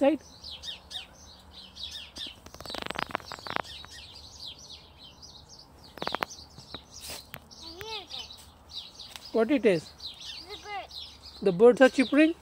Side. What it is? The birds are chirping.